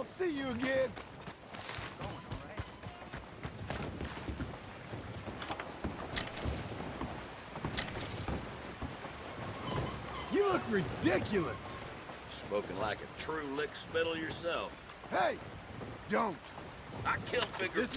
don't see you again. You look ridiculous. Smoking like a true lick spittle yourself. Hey, don't. I killed Bigger. This